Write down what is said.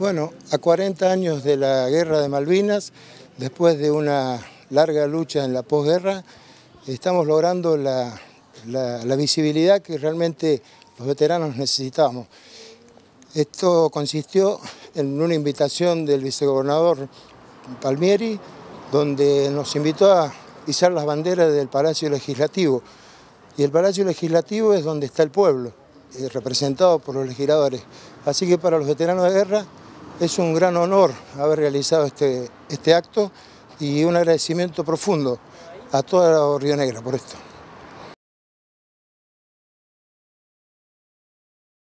Bueno, a 40 años de la guerra de Malvinas, después de una larga lucha en la posguerra, estamos logrando la, visibilidad que realmente los veteranos necesitábamos. Esto consistió en una invitación del vicegobernador Palmieri, donde nos invitó a pisar las banderas del Palacio Legislativo. Y el Palacio Legislativo es donde está el pueblo, eh, representado por los legisladores. Así que para los veteranos de guerra es un gran honor haber realizado este, este acto y un agradecimiento profundo a toda la Río Negra por esto.